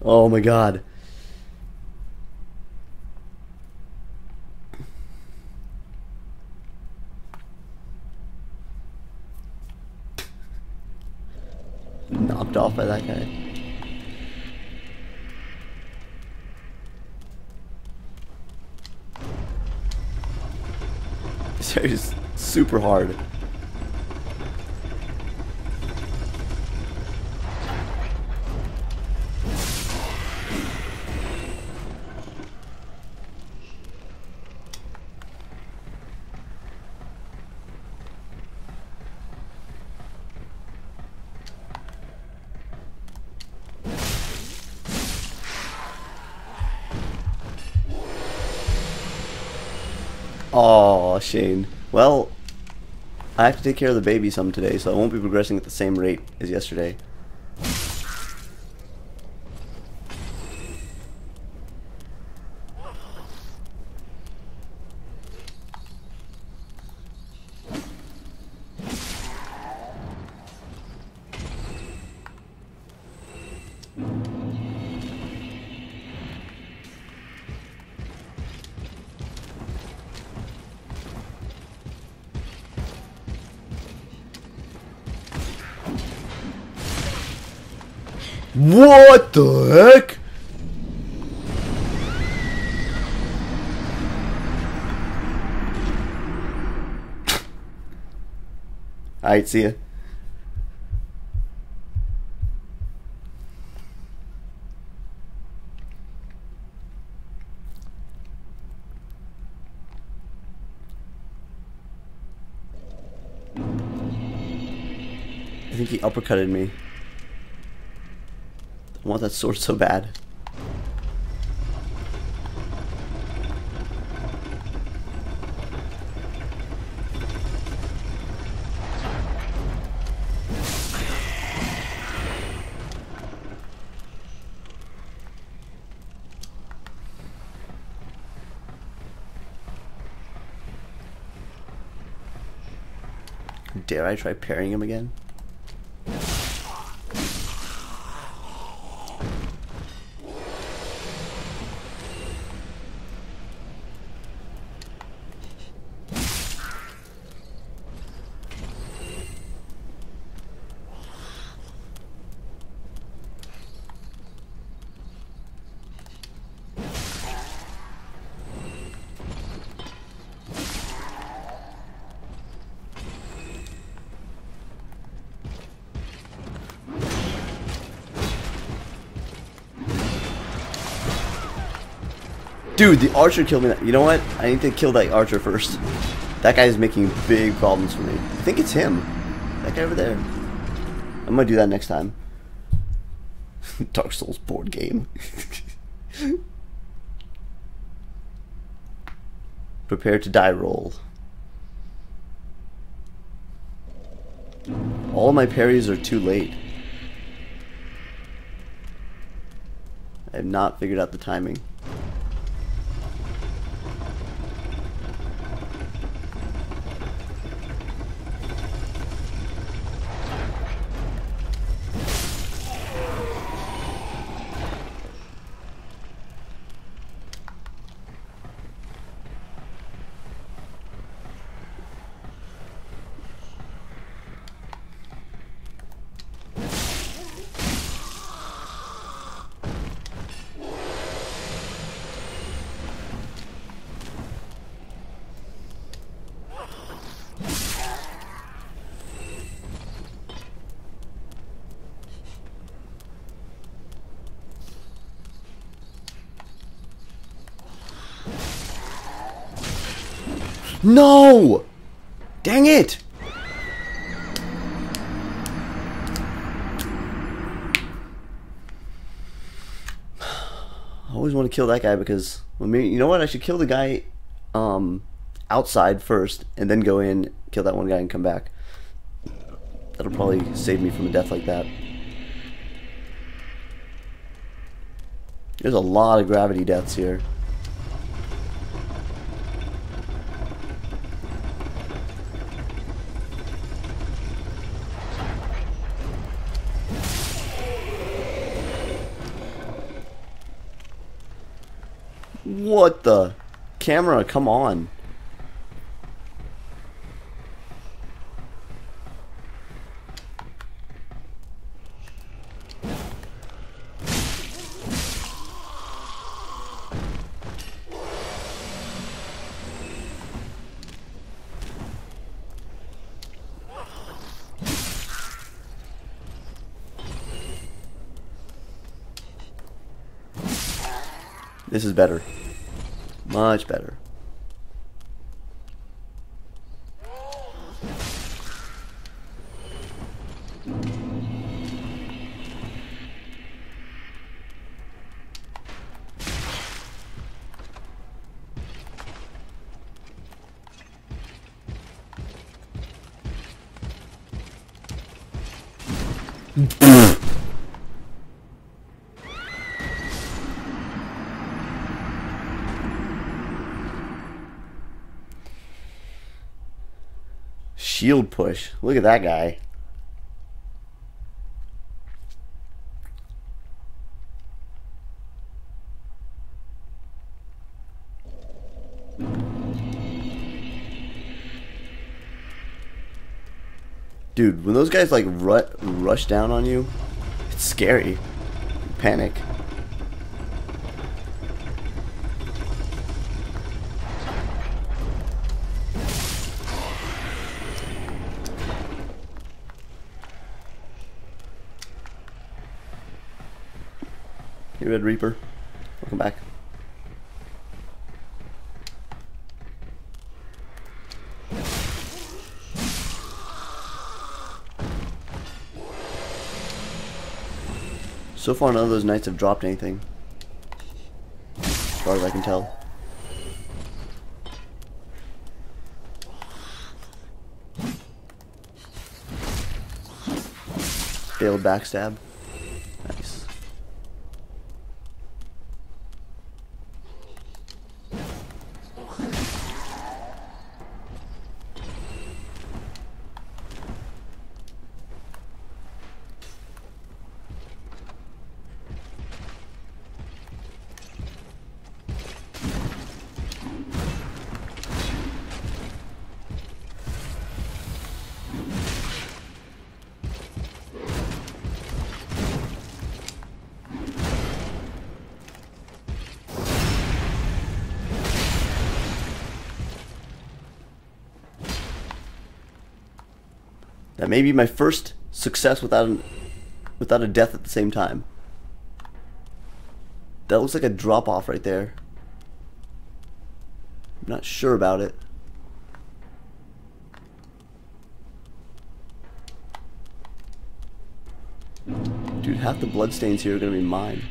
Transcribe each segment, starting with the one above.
Oh my god. Knocked off by that guy. This is super hard. Shane. Well, I have to take care of the baby some today, so I won't be progressing at the same rate as yesterday. What the heck? Alright, see ya. I think he uppercutted me. I want that sword so bad. Dare I try parrying him again? Dude, the archer killed me. You know what? I need to kill that archer first. That guy is making big problems for me. I think it's him. That guy over there. I'm gonna do that next time. Dark Souls board game. Prepare to die roll. All my parries are too late. I have not figured out the timing. No! Dang it! I always want to kill that guy because, well, maybe, you know what? I should kill the guy um, outside first and then go in, kill that one guy, and come back. That'll probably save me from a death like that. There's a lot of gravity deaths here. What the? Camera, come on. This is better. Much better. Shield push. Look at that guy. Dude, when those guys like ru rush down on you, it's scary. Panic. Red Reaper. Welcome back. So far, none of those knights have dropped anything. As far as I can tell. Failed backstab. That may be my first success without an, without a death at the same time. That looks like a drop off right there. I'm not sure about it. Dude, half the bloodstains here are gonna be mine.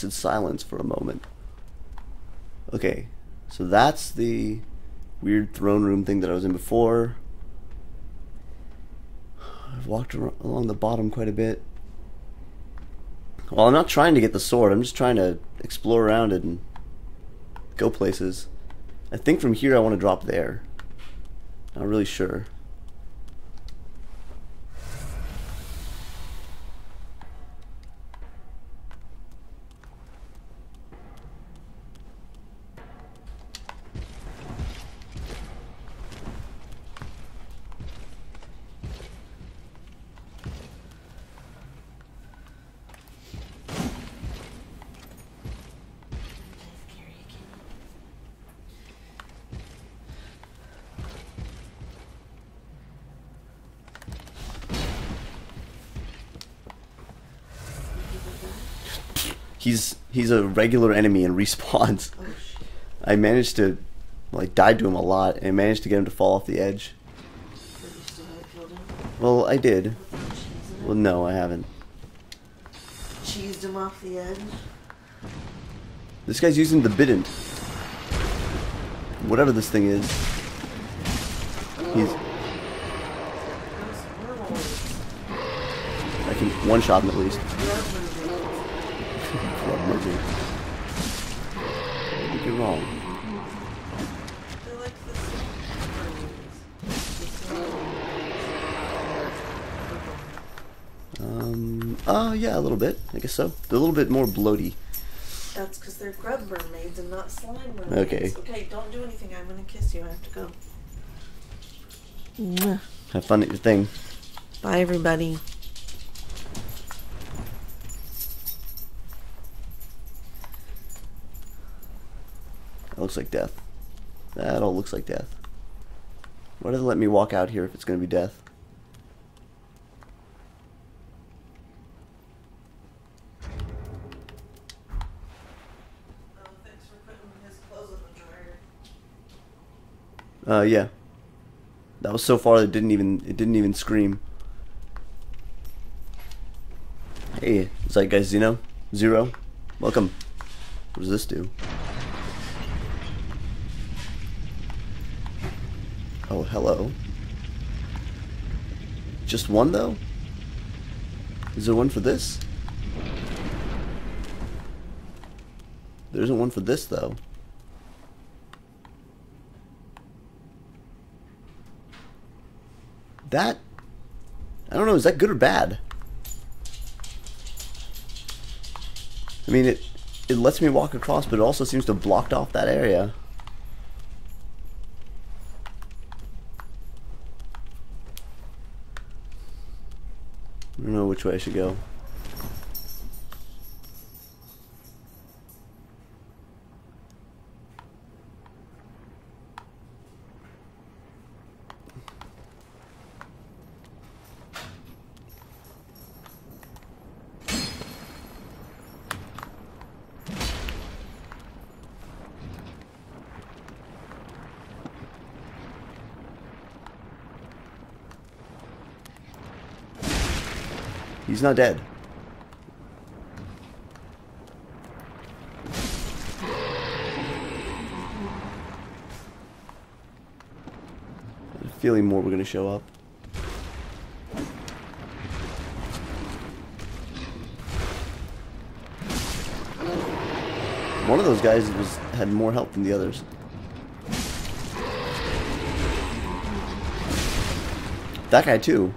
Blessed silence for a moment. Okay, so that's the weird throne room thing that I was in before. I've walked along the bottom quite a bit. Well, I'm not trying to get the sword, I'm just trying to explore around and go places. I think from here I want to drop there. Not really sure. He's a regular enemy and respawns. Oh. I managed to like died to him a lot and managed to get him to fall off the edge. But you still him? Well, I did. With cheese in Well, no, I haven't. Cheesed him off the edge? This guy's using the bident. Whatever this thing is. He's I can one shot him at least i think you're wrong. Um, uh, yeah, a little bit. I guess so. They're a little bit more bloaty. That's because they're grub mermaids and not slime mermaids. Okay. Okay, don't do anything. I'm going to kiss you. I have to go. Have fun at your thing. Bye, everybody. That looks like death. That all looks like death. Why does it let me walk out here if it's going to be death? Uh, yeah. That was so far that it didn't even it didn't even scream. Hey, Zeitgeist Zeno Zero, welcome. What does this do? Oh, hello. Just one though? Is there one for this? There isn't one for this though. That I don't know, is that good or bad? I mean it it lets me walk across, but it also seems to have blocked off that area. I don't know which way I should go. He's not dead. Feeling more were going to show up. One of those guys was had more health than the others. That guy too.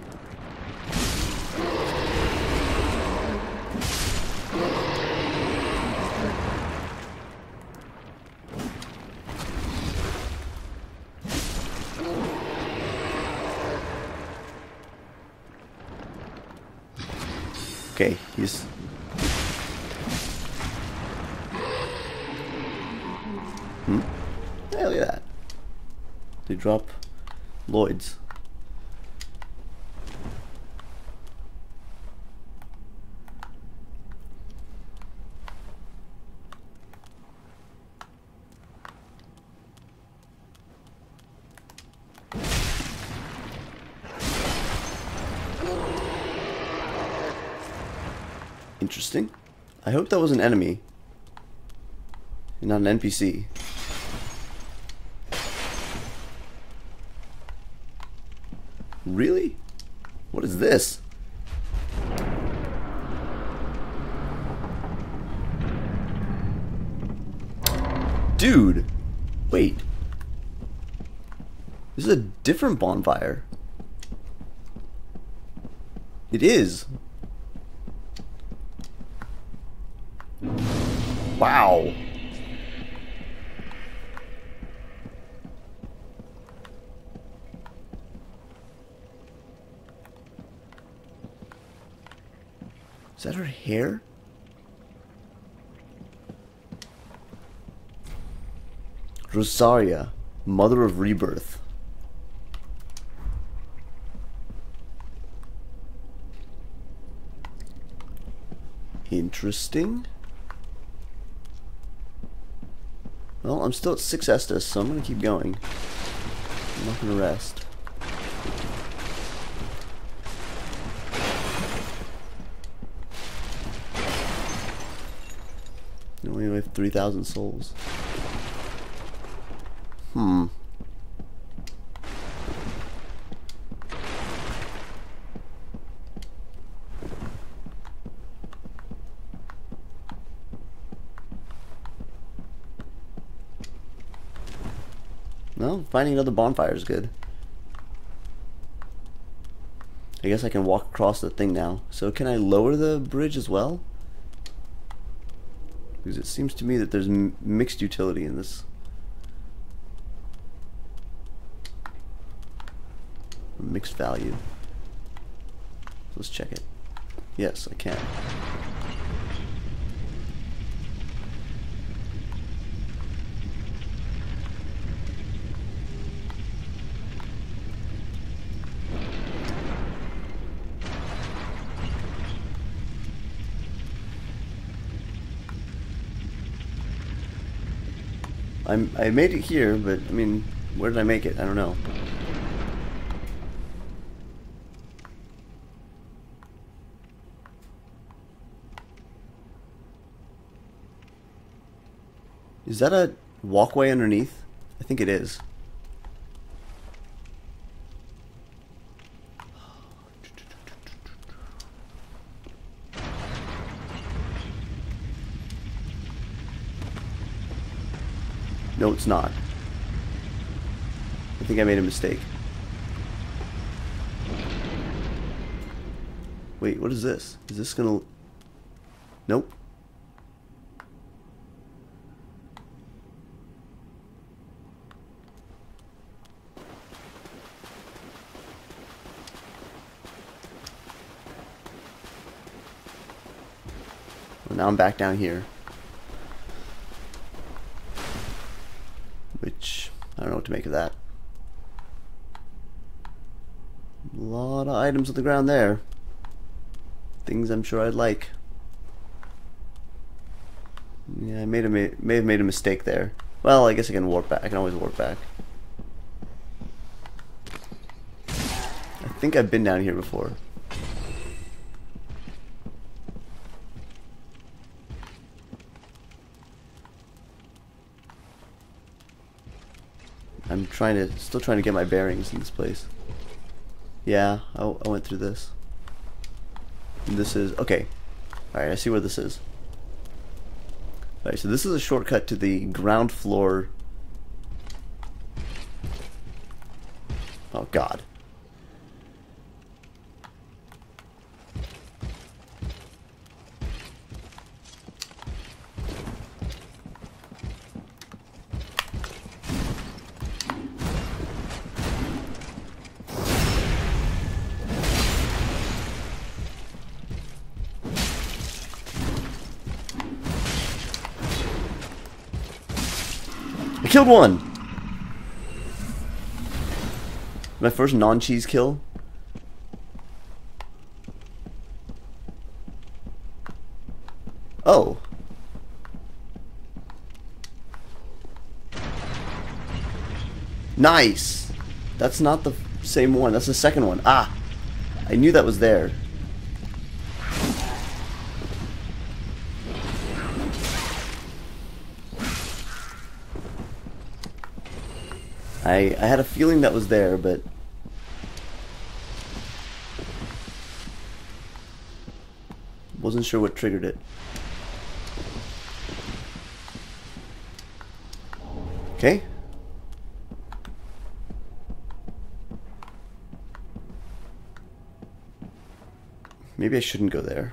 Okay, he's. Hmm? Hey, look at that. They drop Lloyd's. Interesting. I hope that was an enemy. And not an NPC. Really? What is this? Dude! Wait. This is a different bonfire. It is. Wow. Is that her hair? Rosaria, Mother of Rebirth. Interesting. Well, I'm still at 6 Estus, so I'm going to keep going. I'm not going to rest. 3,000 souls. Hmm. No, finding another bonfire is good. I guess I can walk across the thing now. So can I lower the bridge as well? Because it seems to me that there's mixed utility in this. Mixed value. Let's check it. Yes, I can. I'm, I made it here, but, I mean, where did I make it? I don't know. Is that a walkway underneath? I think it is. No, it's not. I think I made a mistake. Wait, what is this? Is this gonna... Nope. Now I'm back down here. I don't know what to make of that. A lot of items on the ground there. Things I'm sure I'd like. Yeah, I made a may have made a mistake there. Well, I guess I can warp back. I can always warp back. I think I've been down here before. I'm trying to, still trying to get my bearings in this place. Yeah, I, I went through this. And this is, okay. Alright, I see where this is. Alright, so this is a shortcut to the ground floor. Oh god. Killed one! My first non-cheese kill. Oh. Nice! That's not the same one. That's the second one. Ah! I knew that was there. I, I had a feeling that was there, but... Wasn't sure what triggered it. Okay. Maybe I shouldn't go there.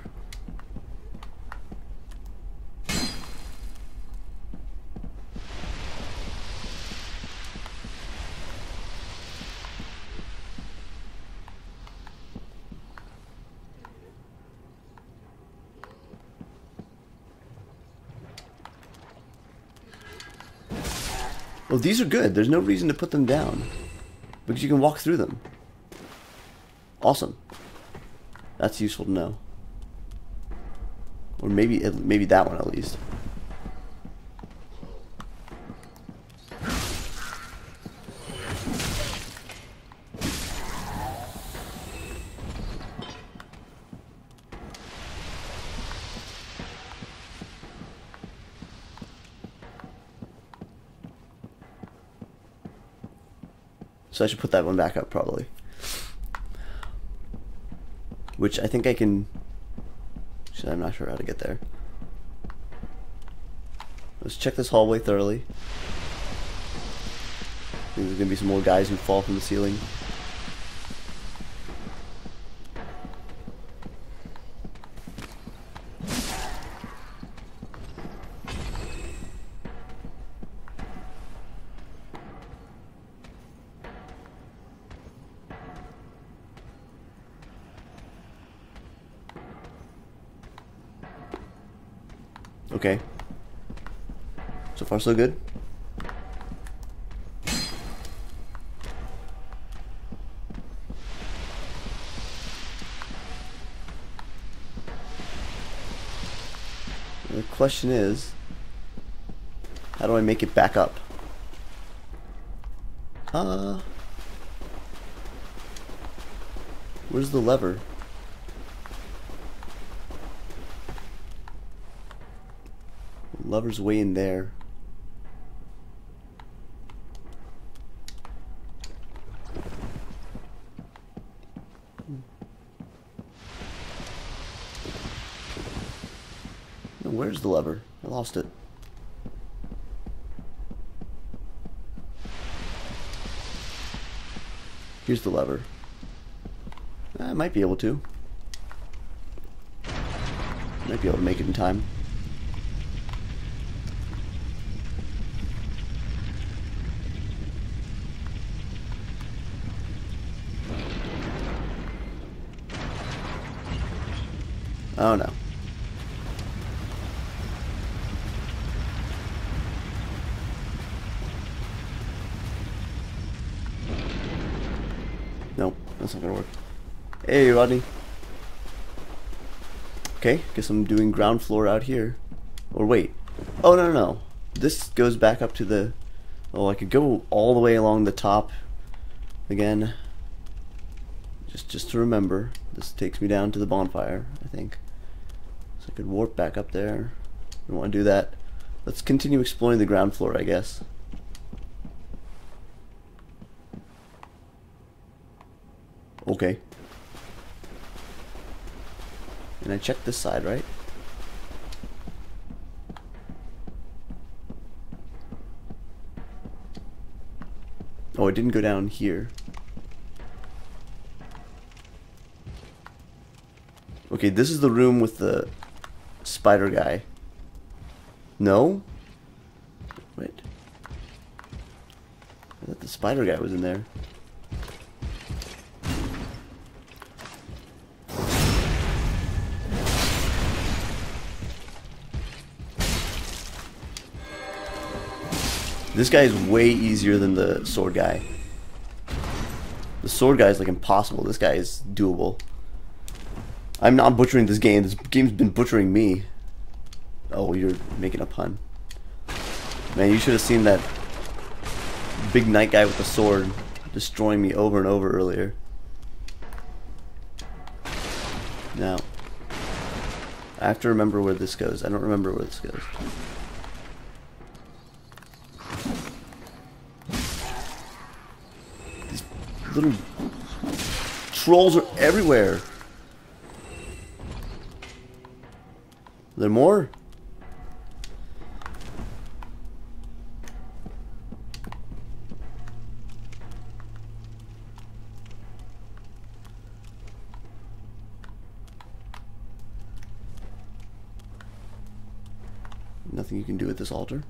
Well, these are good. There's no reason to put them down. Because you can walk through them. Awesome. That's useful to know. Or maybe maybe that one at least. So I should put that one back up probably. Which I think I can... Actually, I'm not sure how to get there. Let's check this hallway thoroughly. there's gonna be some more guys who fall from the ceiling. So good. The question is, how do I make it back up? Uh, where's the lever? Lever's way in there. Where's the lever? I lost it. Here's the lever. I might be able to. Might be able to make it in time. Oh no. Nope, that's not gonna work. Hey, Rodney. Okay, guess I'm doing ground floor out here. Or wait. Oh, no, no, no. This goes back up to the... Oh, I could go all the way along the top again. Just, just to remember, this takes me down to the bonfire, I think. So I could warp back up there. I don't want to do that. Let's continue exploring the ground floor, I guess. Okay. And I checked this side, right? Oh, it didn't go down here. Okay, this is the room with the spider guy. No? Wait. I thought the spider guy was in there. This guy is way easier than the sword guy. The sword guy is like impossible. This guy is doable. I'm not butchering this game. This game's been butchering me. Oh, you're making a pun. Man, you should have seen that big knight guy with the sword destroying me over and over earlier. Now, I have to remember where this goes. I don't remember where this goes. Little trolls are everywhere. There more? Nothing you can do at this altar.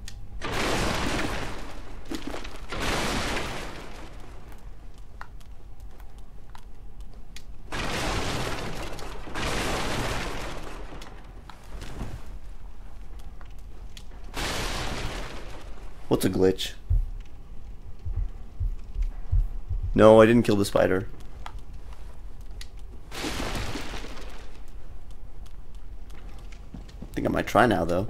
What's a glitch? No, I didn't kill the spider. I think I might try now, though.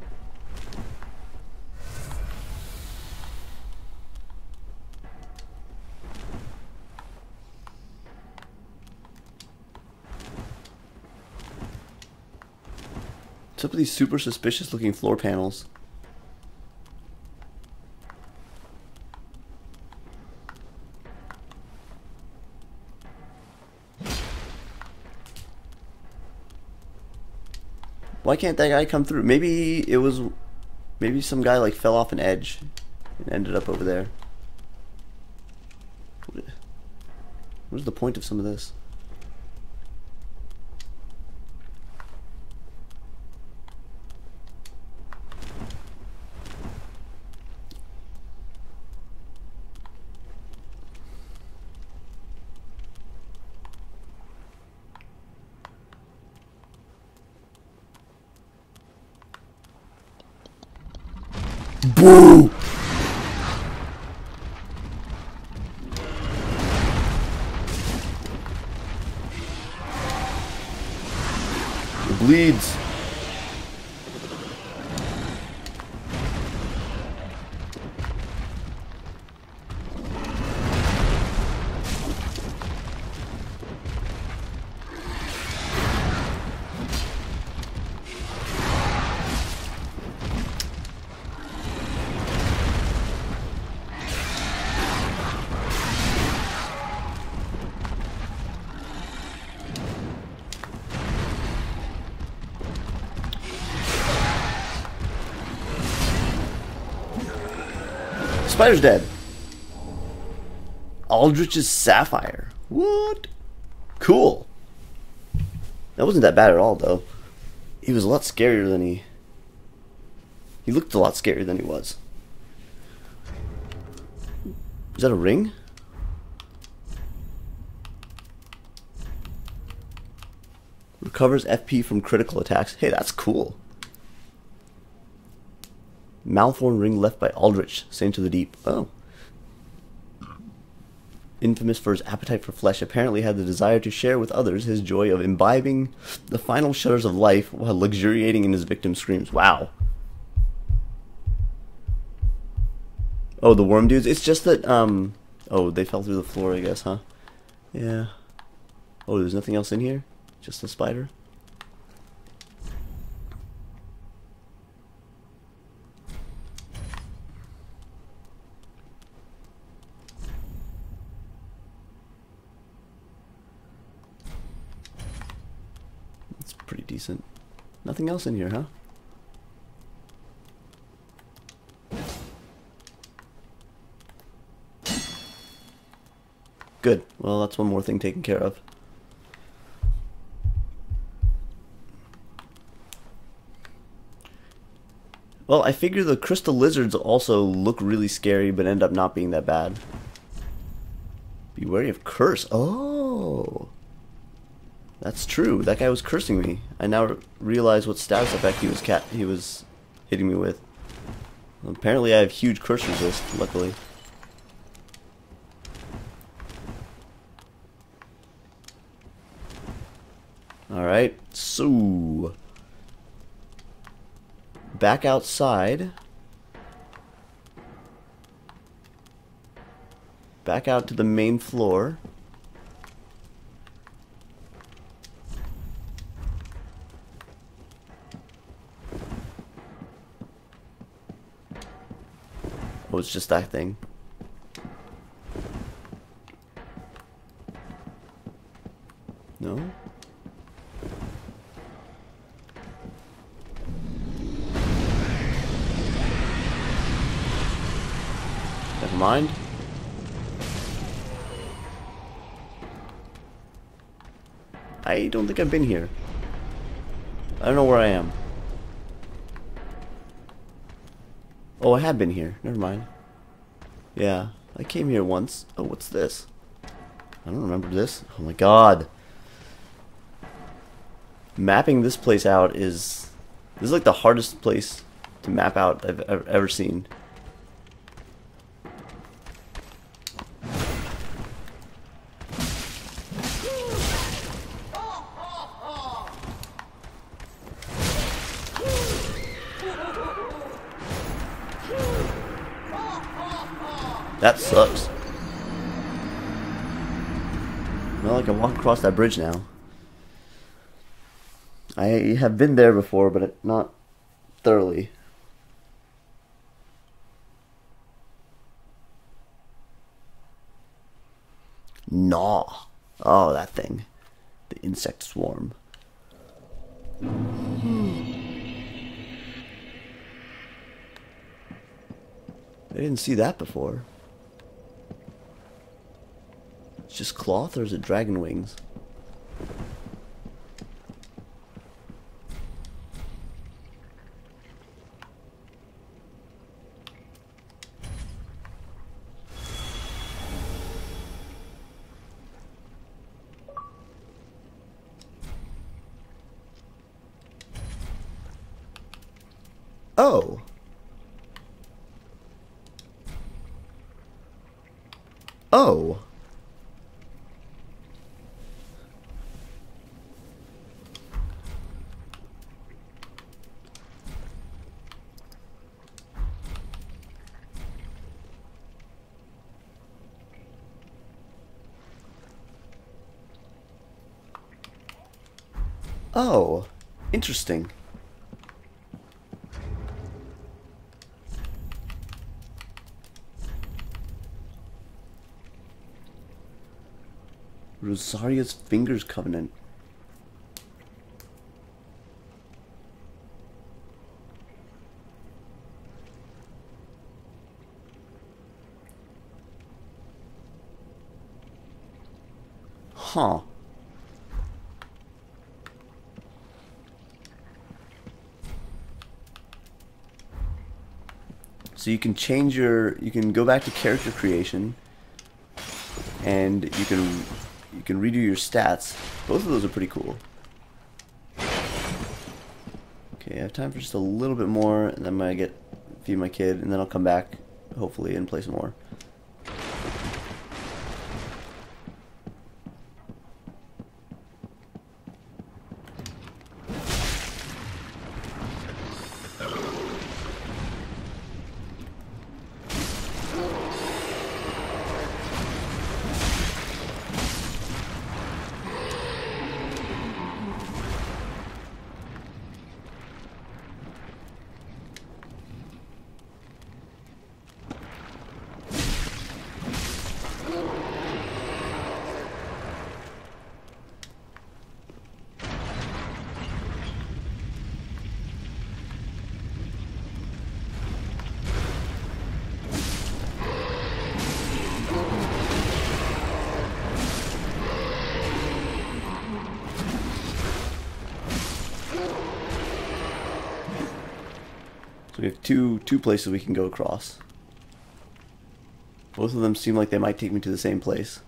What's up with these super suspicious looking floor panels? Why can't that guy come through? Maybe it was... Maybe some guy like fell off an edge and ended up over there. What is the point of some of this? Spider's dead. Aldrich's Sapphire. What? Cool. That wasn't that bad at all, though. He was a lot scarier than he. He looked a lot scarier than he was. Is that a ring? Recovers FP from critical attacks. Hey, that's cool. Malthorn ring left by Aldrich, Saint to the Deep. Oh. Infamous for his appetite for flesh, apparently had the desire to share with others his joy of imbibing the final shudders of life while luxuriating in his victim's screams. Wow. Oh, the worm dudes? It's just that, um... Oh, they fell through the floor, I guess, huh? Yeah. Oh, there's nothing else in here? Just the spider? It's pretty decent. Nothing else in here, huh? Good. Well, that's one more thing taken care of. Well, I figure the crystal lizards also look really scary, but end up not being that bad. Be wary of curse. Oh. That's true. That guy was cursing me. I now realize what status effect he was cat he was hitting me with. Apparently I have huge curse resist, luckily. Alright, so back outside. Back out to the main floor. Oh, it's just that thing. No? Never mind. I don't think I've been here. I don't know where I am. Oh, I have been here. Never mind. Yeah, I came here once. Oh, what's this? I don't remember this. Oh my god. Mapping this place out is... This is like the hardest place to map out I've ever seen. Across that bridge now. I have been there before, but not thoroughly. Gnaw. Oh, that thing. The insect swarm. Hmm. I didn't see that before. It's just cloth or is it dragon wings? Oh. Oh. Oh, interesting. Rosaria's Fingers Covenant. Huh. So you can change your, you can go back to character creation, and you can, you can redo your stats. Both of those are pretty cool. Okay, I have time for just a little bit more, and then I'm gonna get feed my kid, and then I'll come back, hopefully, and play some more. So we have two two places we can go across. Both of them seem like they might take me to the same place.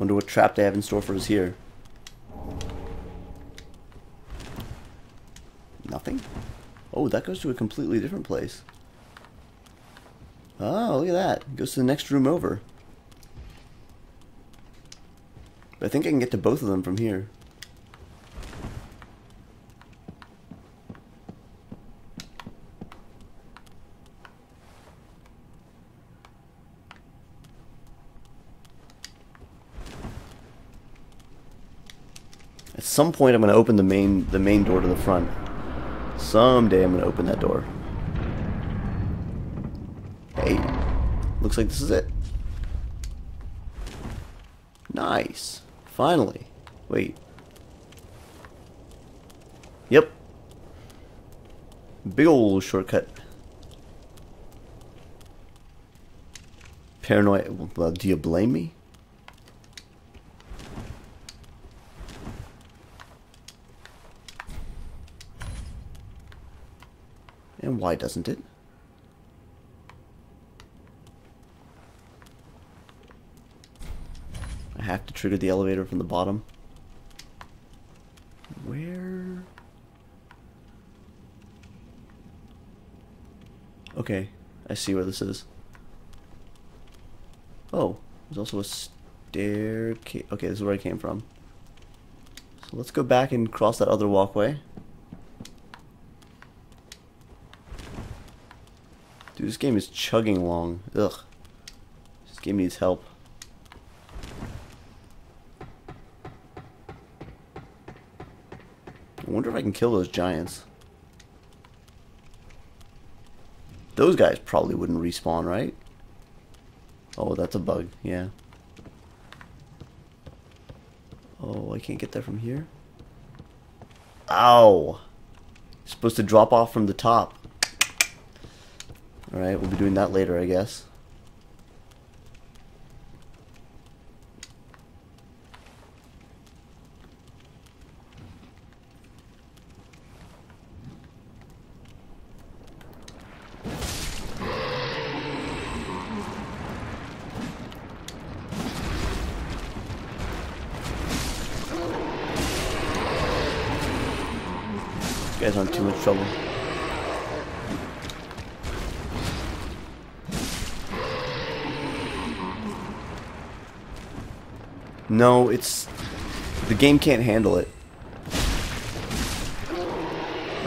Wonder what trap they have in store for us here. Nothing? Oh, that goes to a completely different place. Oh, look at that. It goes to the next room over. But I think I can get to both of them from here. At some point, I'm going to open the main the main door to the front. Someday, I'm going to open that door. Hey, looks like this is it. Nice. Finally. Wait. Yep. Big ol' shortcut. Paranoid. Well, do you blame me? And why doesn't it? I have to trigger the elevator from the bottom. Where? Okay, I see where this is. Oh, there's also a staircase. Okay, this is where I came from. So let's go back and cross that other walkway. Dude, this game is chugging along. Ugh. This game needs help. I wonder if I can kill those giants. Those guys probably wouldn't respawn, right? Oh, that's a bug, yeah. Oh, I can't get there from here? Ow! supposed to drop off from the top. Alright, we'll be doing that later, I guess. No, it's the game can't handle it.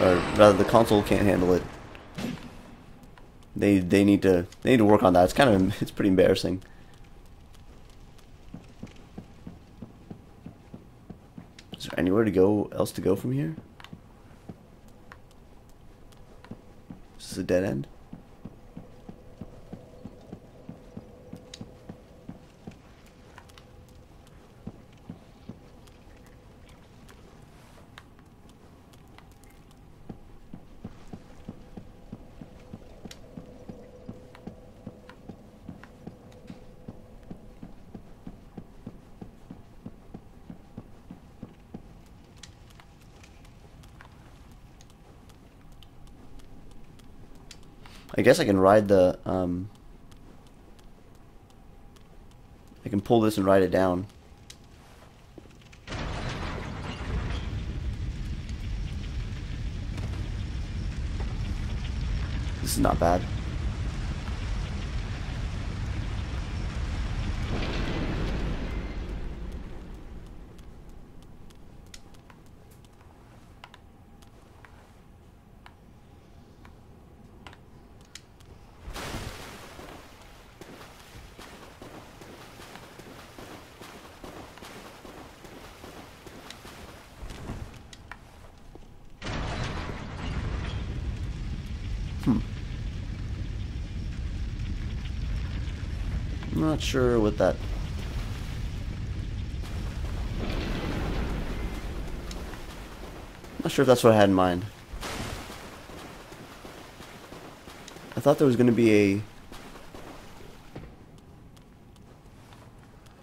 Or rather the console can't handle it. They they need to they need to work on that. It's kind of it's pretty embarrassing. Is there anywhere to go else to go from here? Is this a dead end? Guess I can ride the, um... I can pull this and ride it down. This is not bad. Sure what that... Not sure if that's what I had in mind. I thought there was going to be a...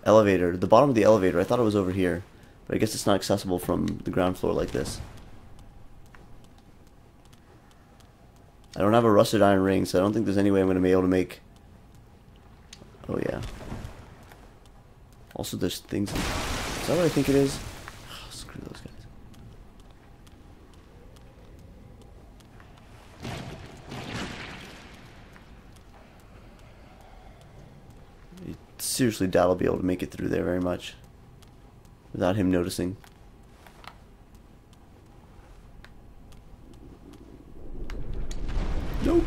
Elevator. The bottom of the elevator. I thought it was over here. But I guess it's not accessible from the ground floor like this. I don't have a rusted iron ring, so I don't think there's any way I'm going to be able to make... Oh, yeah. Also, there's things... In... Is that what I think it is? Oh, screw those guys. Seriously doubt I'll be able to make it through there very much. Without him noticing. Nope.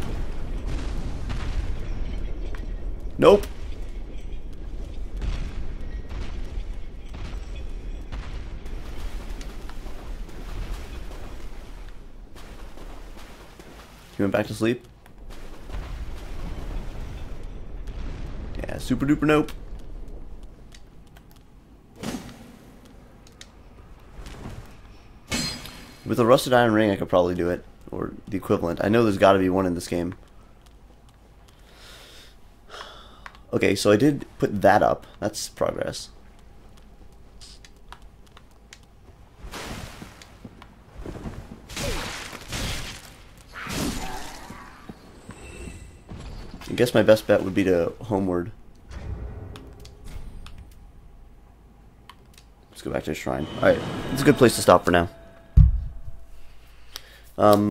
Nope. Back to sleep. Yeah, super duper nope. With a rusted iron ring, I could probably do it or the equivalent. I know there's got to be one in this game. Okay, so I did put that up. That's progress. Guess my best bet would be to homeward. Let's go back to the shrine. Alright, it's a good place to stop for now. Um,